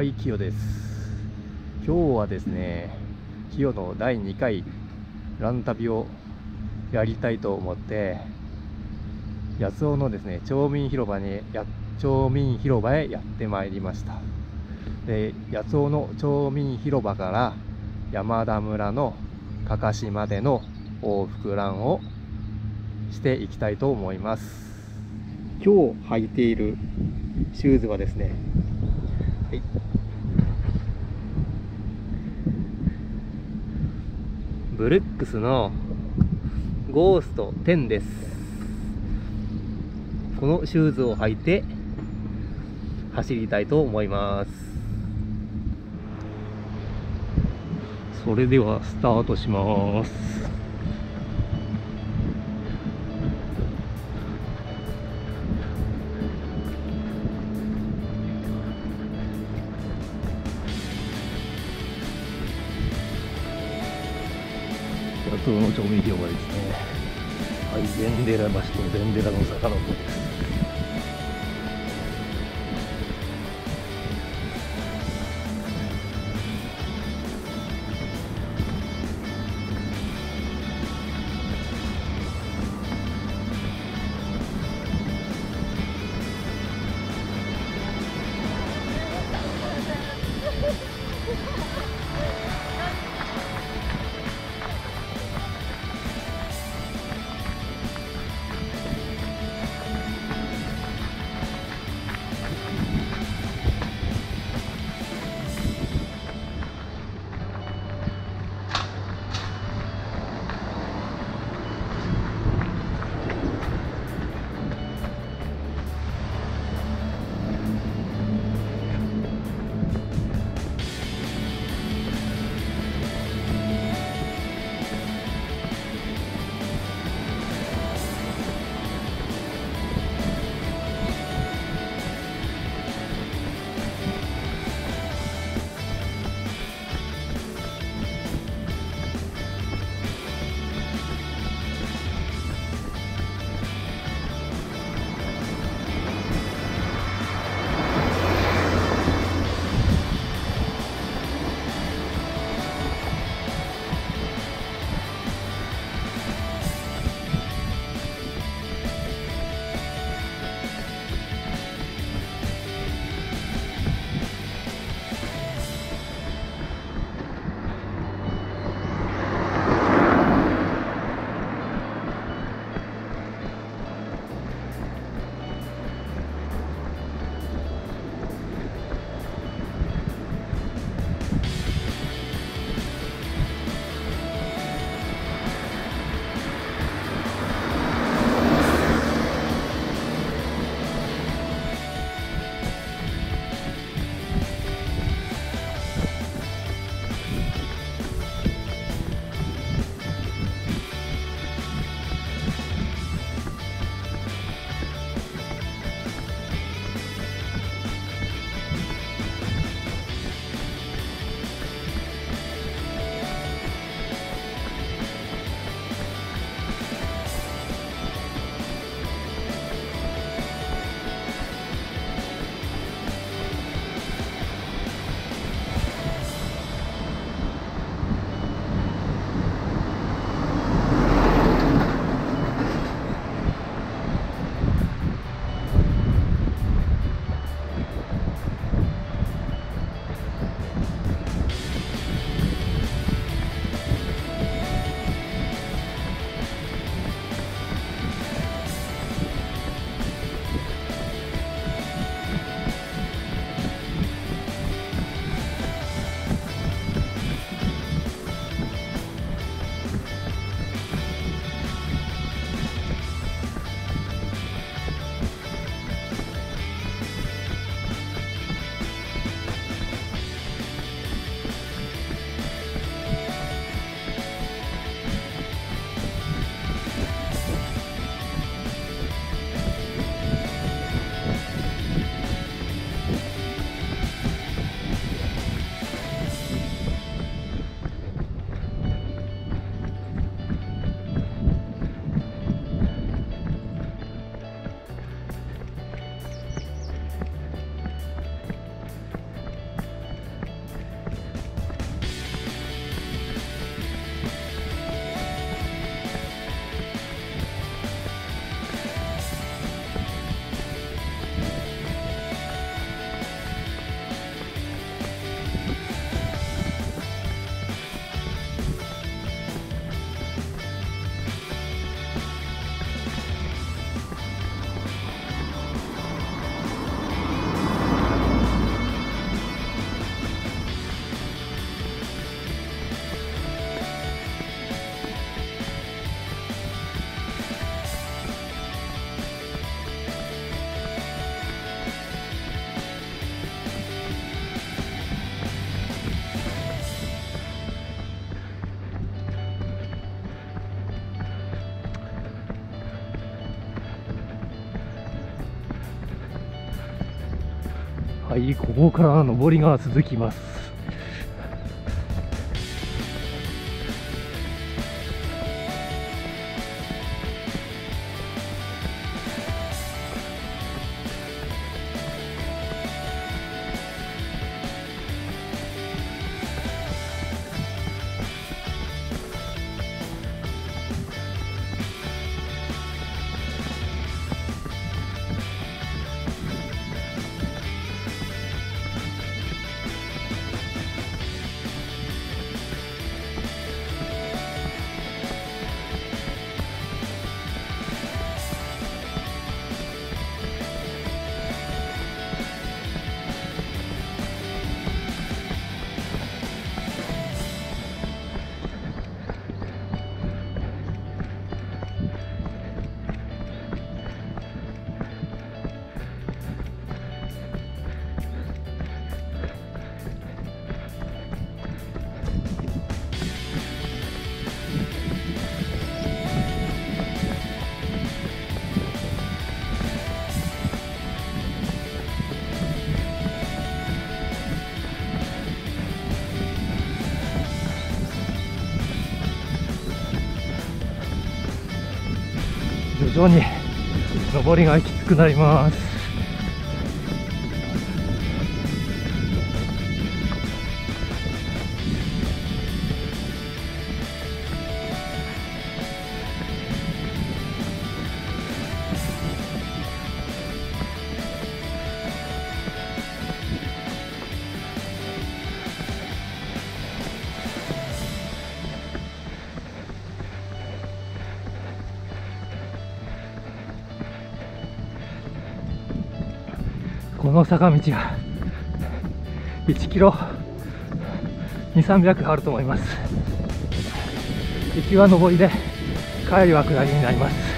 はい清です。今日はですね清の第2回ラン旅をやりたいと思って八尾のですね町民広場にや町民広場へやってまいりました。で八尾の町民広場から山田村のかかしまでの往復ランをしていきたいと思います。今日履いているシューズはですね、はい、ブルックスのゴースト10です。このシューズを履いて走りたいと思います。それではスタートします。の調味料はですね。はいベンデラ橋とベンデラの坂の方ですいここから登りが続きます。徐々に上りがきつくなります。この坂道が1キロ2、300あると思います。行きは上りで、帰りは下りになります。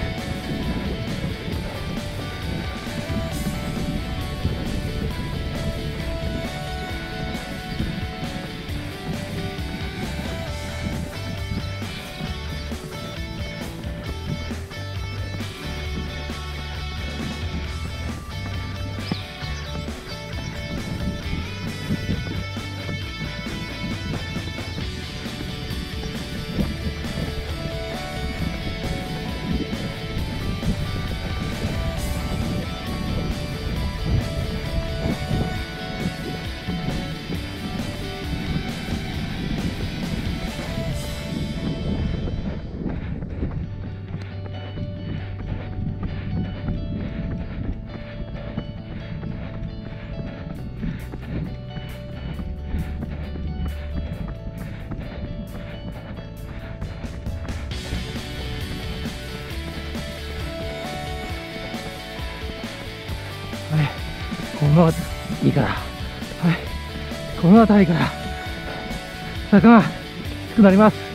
の辺りから、はい、この辺りから、坂がきつくなります。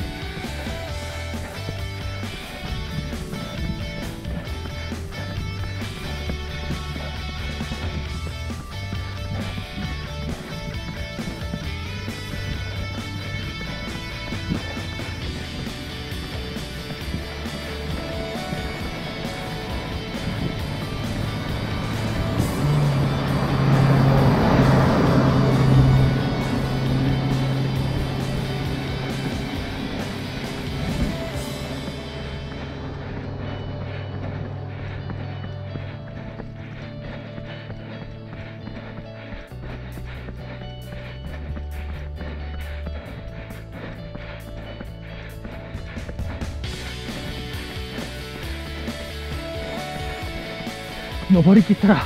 登りきったら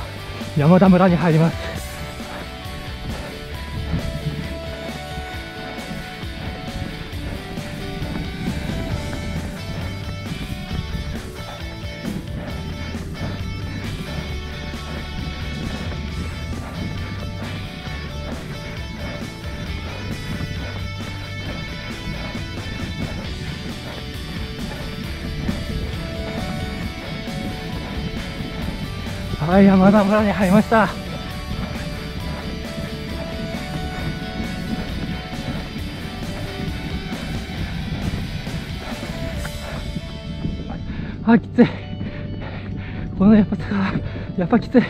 山田村に入ります。はい山田村に入りました。あきつい。このやっぱやっぱきつい。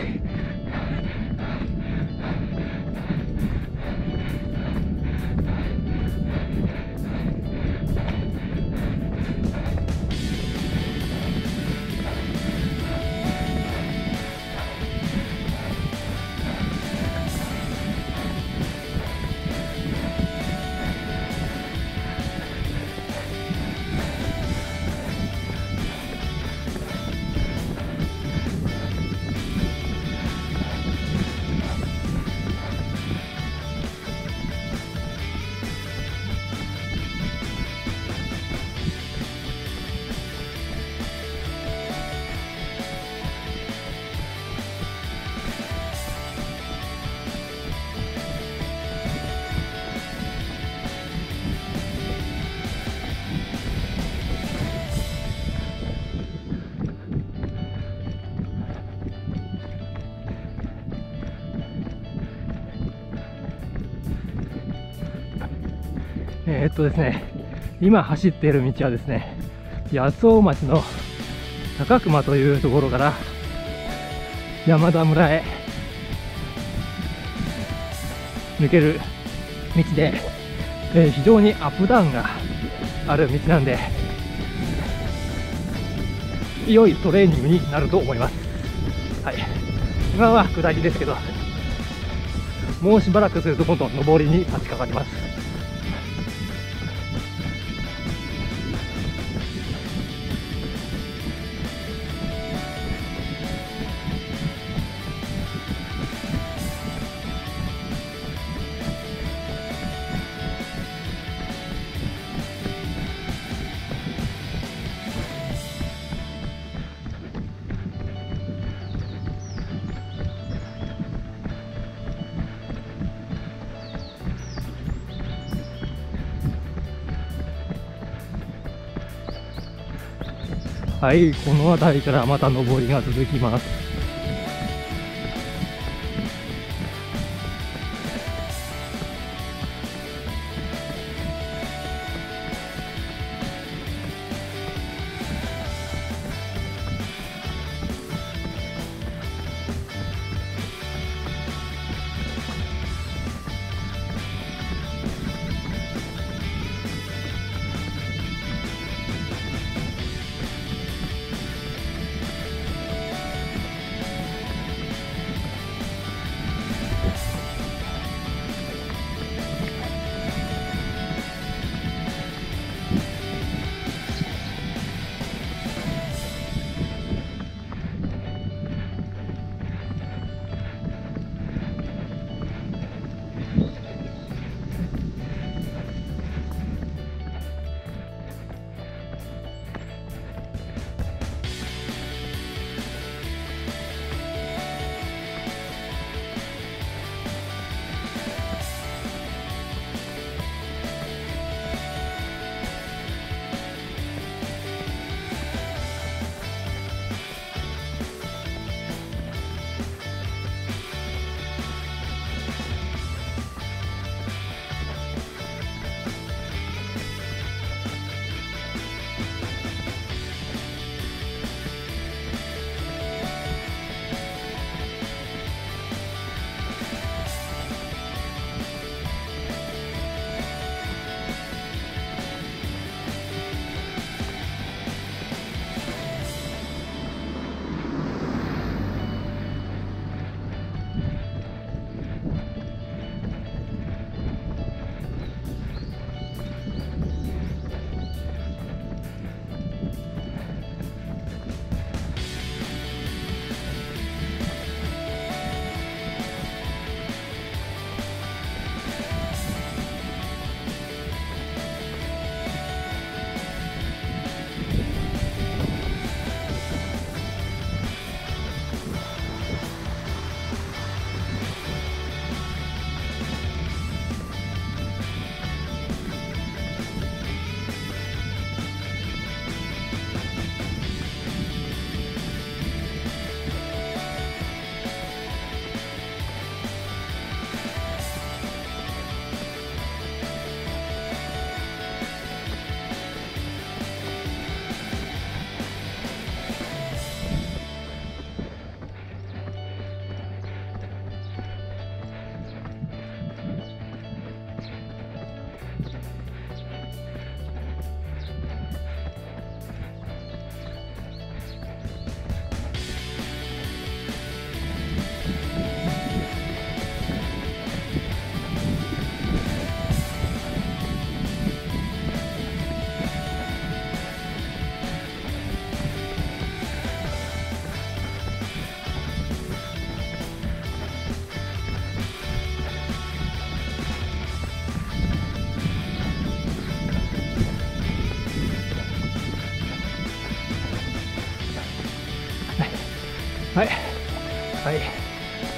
えー、っとですね、今走っている道はですね、八尾町の高熊というところから山田村へ抜ける道で、えー、非常にアップダウンがある道なんで、良いトレーニングになると思います。はい。今は下りですけど、もうしばらくすると今度上りに立ち掛かります。はい、この辺りからまた上りが続きます。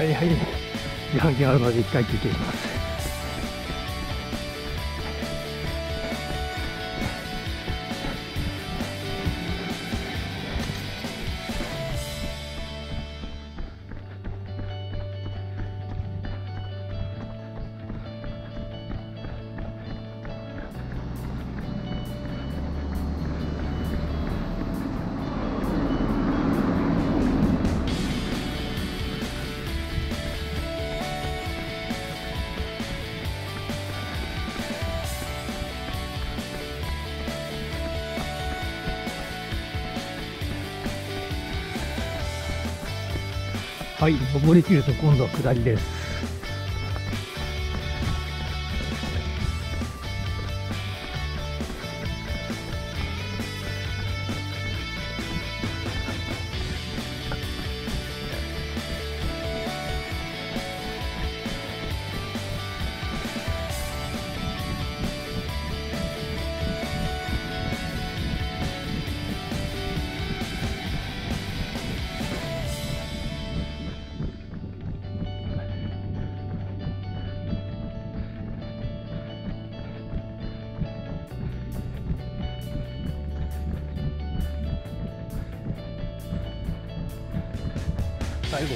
はいはい自販機があるので一回聞いてみます。はい登りきると今度は下りです。最後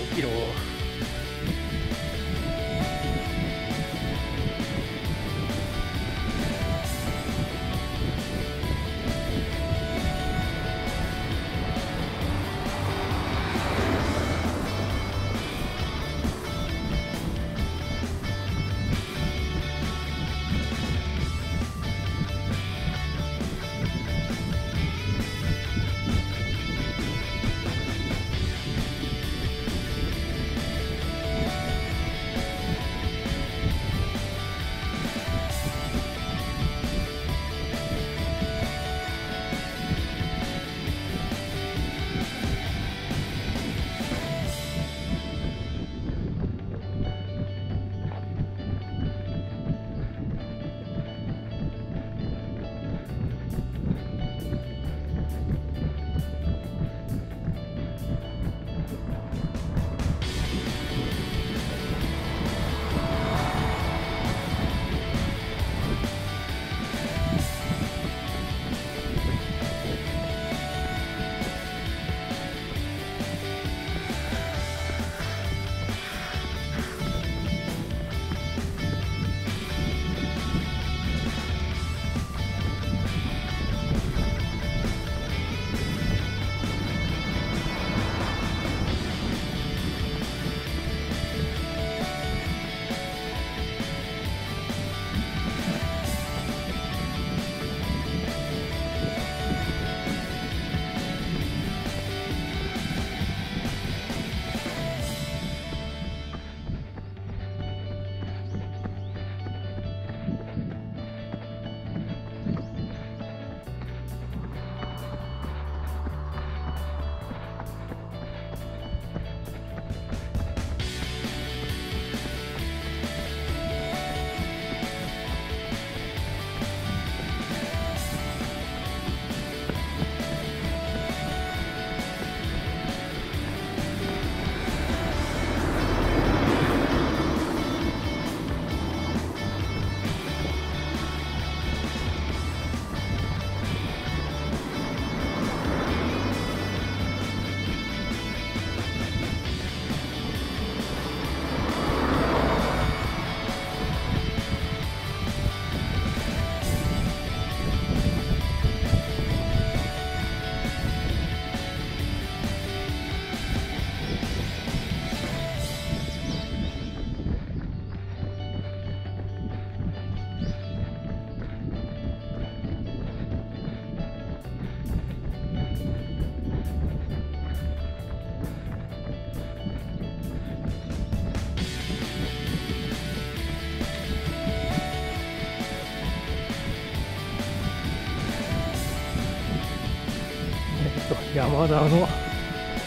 わざわざの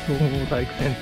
総合体育セン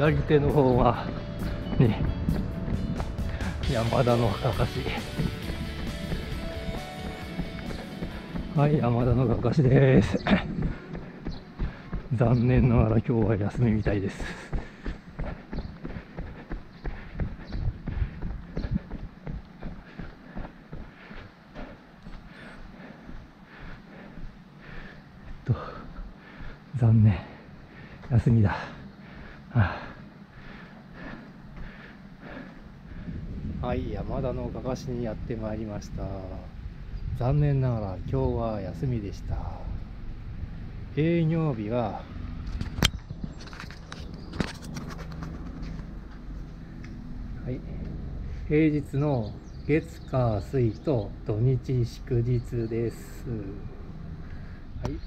左手の方がね山田のかかし。はい山田のかかしです。残念ながら今日は休みみたいですえっと残念休みだ、はあ、はい山田のかかしにやってまいりました。残念ながら今日は休みでした。営業日ははい平日の月火水と土日祝日です。はい。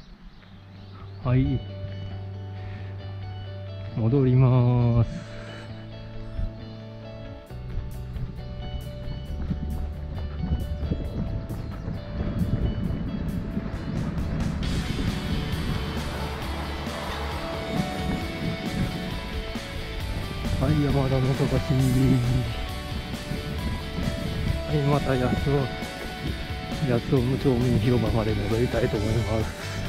はい。戻ります。はいまた八つをやつを無町民広場まで戻りたいと思います。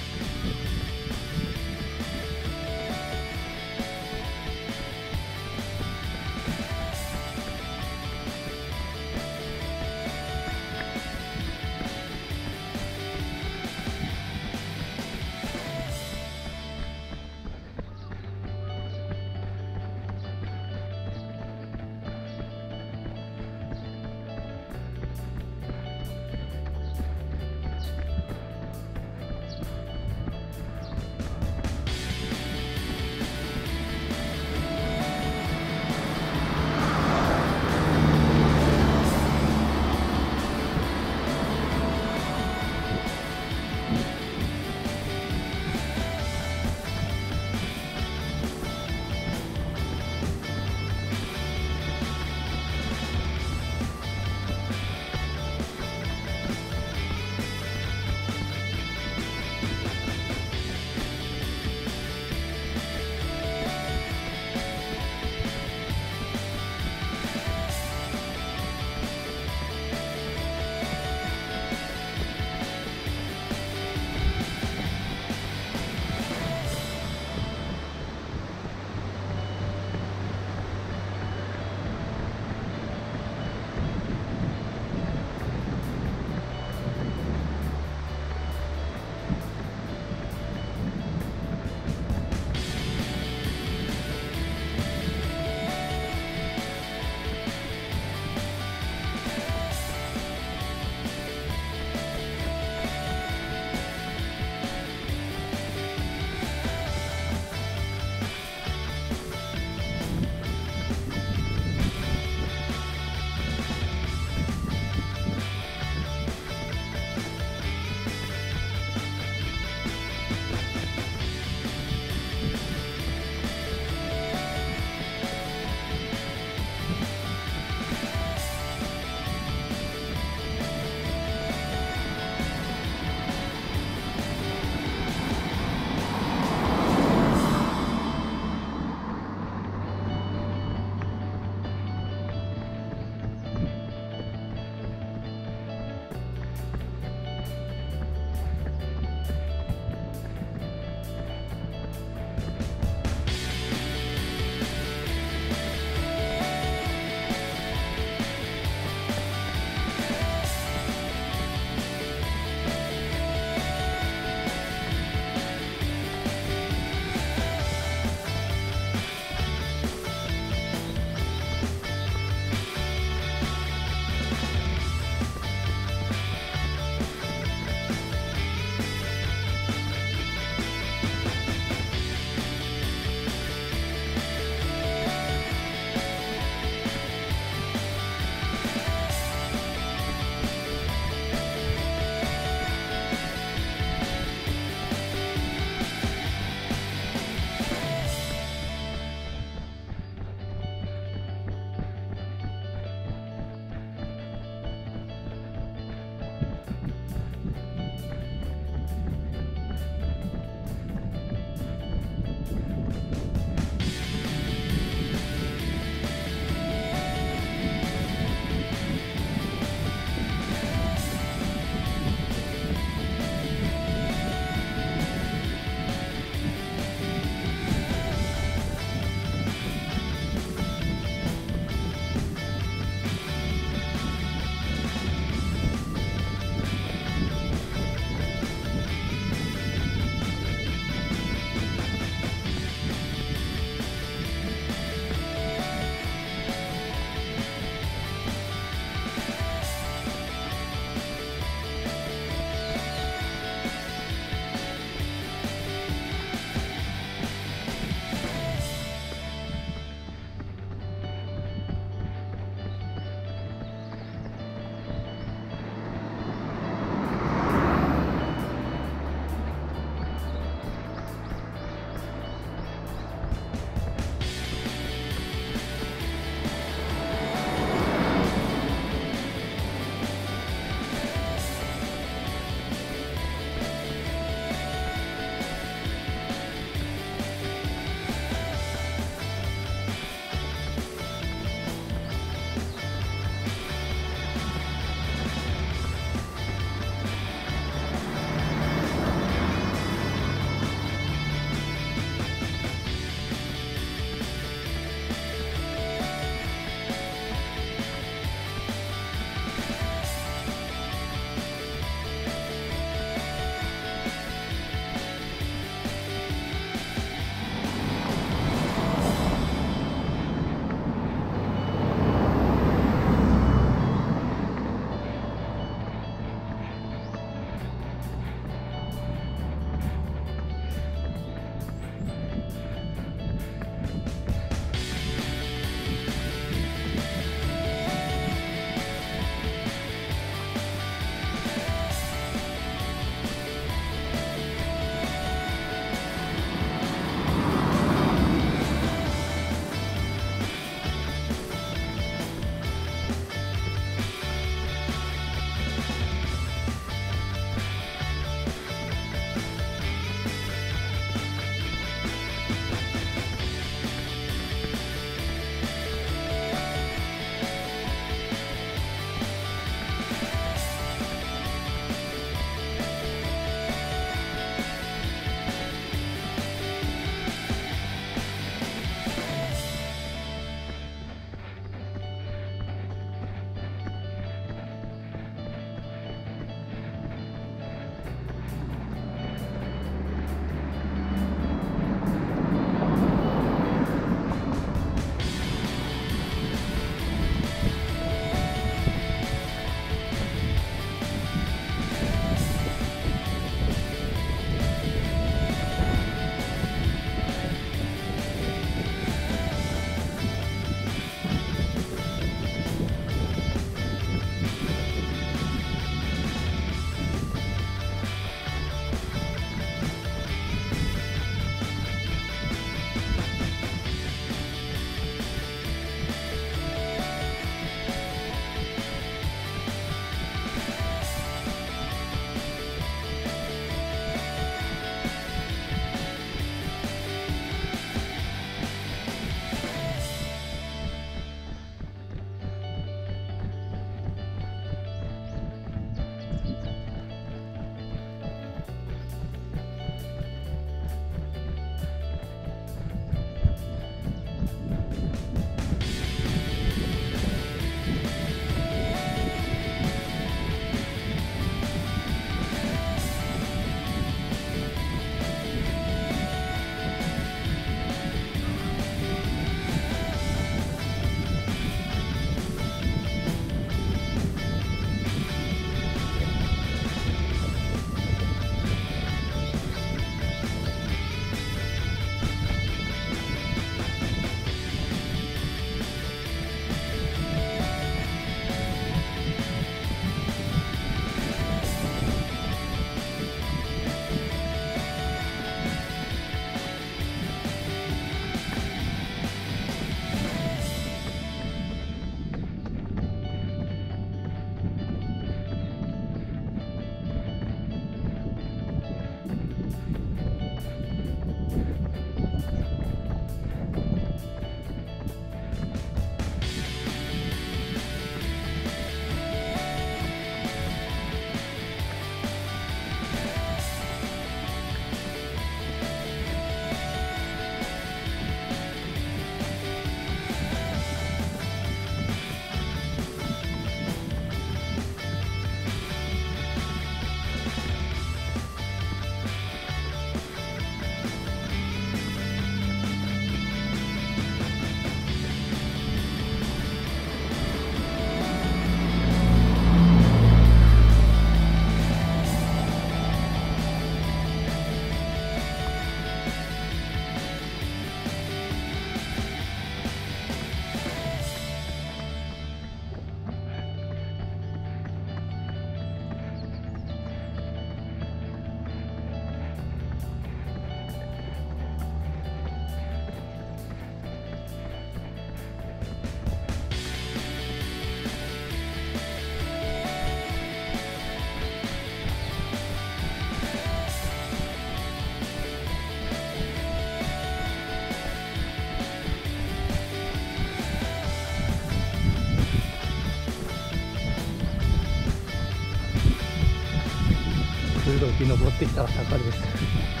登ってきたら高いです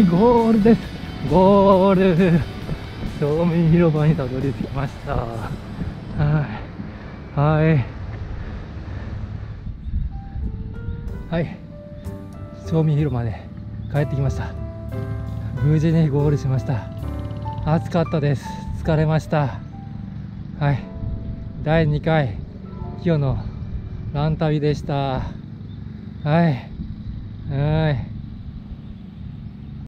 はいゴールです。ゴール。正面広場にたどり着きました。はい。はい。はい正面広場で帰ってきました。無事にゴールしました。暑かったです。疲れました。はい。第2回今日のラン旅でした。はい。はい。